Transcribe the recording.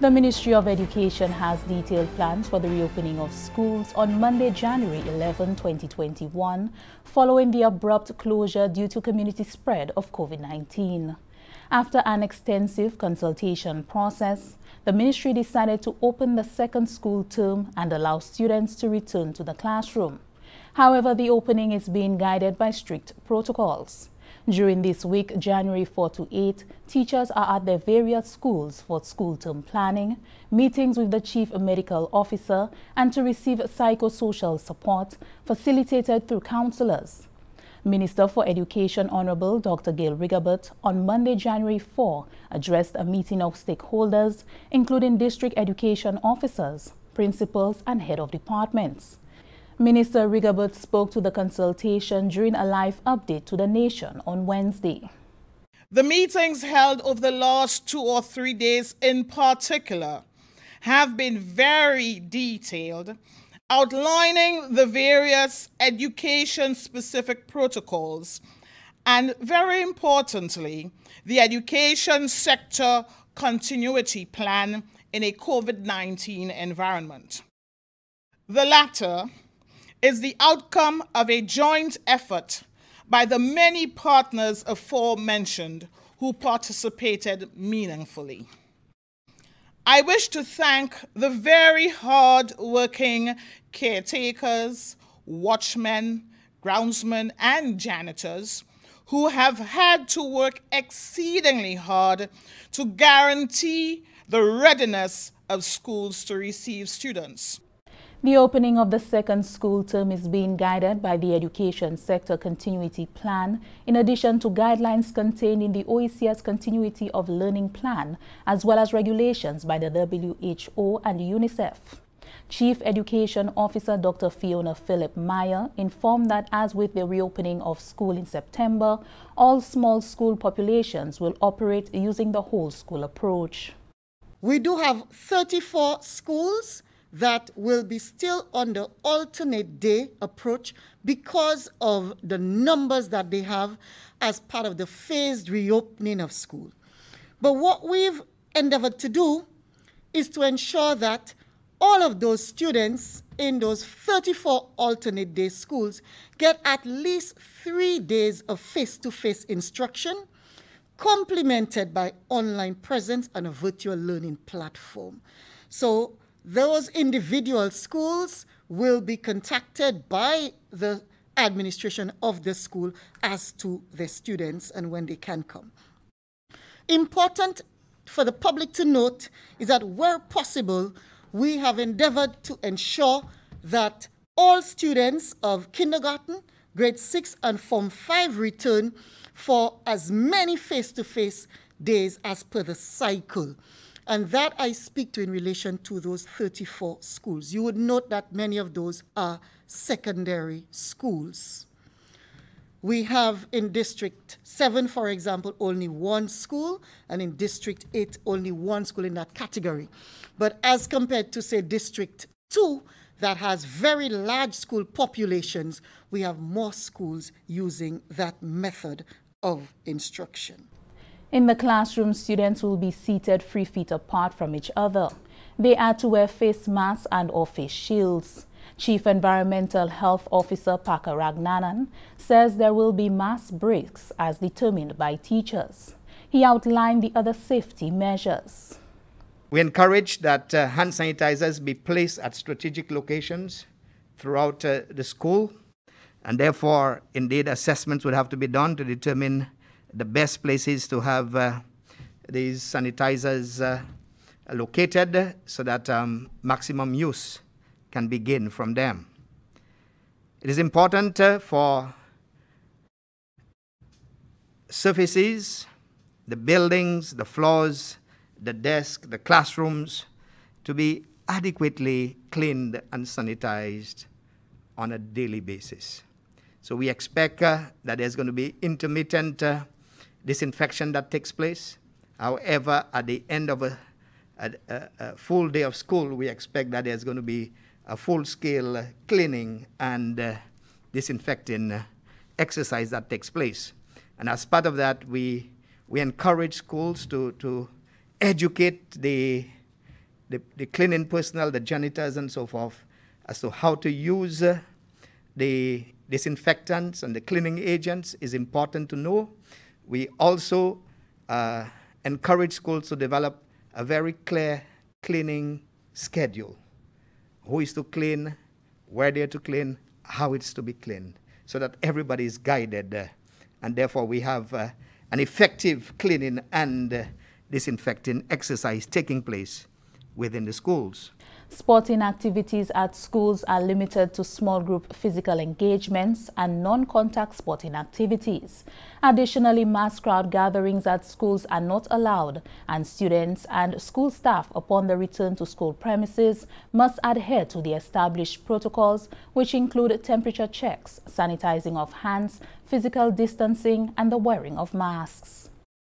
The Ministry of Education has detailed plans for the reopening of schools on Monday, January 11, 2021, following the abrupt closure due to community spread of COVID-19. After an extensive consultation process, the ministry decided to open the second school term and allow students to return to the classroom. However, the opening is being guided by strict protocols. During this week, January 4 to 8, teachers are at their various schools for school term planning, meetings with the chief medical officer, and to receive psychosocial support facilitated through counselors. Minister for Education Honorable Dr. Gale Rigobert on Monday, January 4, addressed a meeting of stakeholders, including district education officers, principals, and head of departments. Minister Rigobert spoke to the consultation during a live update to the nation on Wednesday. The meetings held over the last two or three days in particular have been very detailed, outlining the various education specific protocols and, very importantly, the education sector continuity plan in a COVID 19 environment. The latter is the outcome of a joint effort by the many partners aforementioned who participated meaningfully. I wish to thank the very hard working caretakers, watchmen, groundsmen, and janitors who have had to work exceedingly hard to guarantee the readiness of schools to receive students. The opening of the second school term is being guided by the Education Sector Continuity Plan, in addition to guidelines contained in the OECS Continuity of Learning Plan, as well as regulations by the WHO and UNICEF. Chief Education Officer Dr. Fiona Philip Meyer informed that as with the reopening of school in September, all small school populations will operate using the whole school approach. We do have 34 schools that will be still on the alternate day approach because of the numbers that they have as part of the phased reopening of school. But what we've endeavored to do is to ensure that all of those students in those 34 alternate day schools get at least three days of face to face instruction, complemented by online presence and a virtual learning platform. So those individual schools will be contacted by the administration of the school as to the students and when they can come. Important for the public to note is that where possible, we have endeavored to ensure that all students of kindergarten, grade 6 and form 5 return for as many face-to-face -face days as per the cycle. And that I speak to in relation to those 34 schools. You would note that many of those are secondary schools. We have in District 7, for example, only one school, and in District 8, only one school in that category. But as compared to, say, District 2, that has very large school populations, we have more schools using that method of instruction. In the classroom, students will be seated three feet apart from each other. They are to wear face masks and or face shields. Chief Environmental Health Officer Paka Ragnanan says there will be mass breaks as determined by teachers. He outlined the other safety measures. We encourage that uh, hand sanitizers be placed at strategic locations throughout uh, the school, and therefore, indeed, assessments would have to be done to determine the best places to have uh, these sanitizers uh, located so that um, maximum use can begin from them. It is important uh, for surfaces, the buildings, the floors, the desk, the classrooms to be adequately cleaned and sanitized on a daily basis. So we expect uh, that there's going to be intermittent uh, disinfection that takes place. However, at the end of a, a, a full day of school, we expect that there's going to be a full-scale cleaning and uh, disinfecting uh, exercise that takes place. And as part of that, we, we encourage schools to, to educate the the, the cleaning personnel, the janitors, and so forth, as to how to use uh, the disinfectants and the cleaning agents is important to know. We also uh, encourage schools to develop a very clear cleaning schedule. Who is to clean, where they're to clean, how it's to be cleaned, so that everybody is guided. Uh, and therefore, we have uh, an effective cleaning and uh, disinfecting exercise taking place within the schools. Sporting activities at schools are limited to small group physical engagements and non-contact sporting activities. Additionally, mass crowd gatherings at schools are not allowed and students and school staff upon the return to school premises must adhere to the established protocols which include temperature checks, sanitizing of hands, physical distancing and the wearing of masks.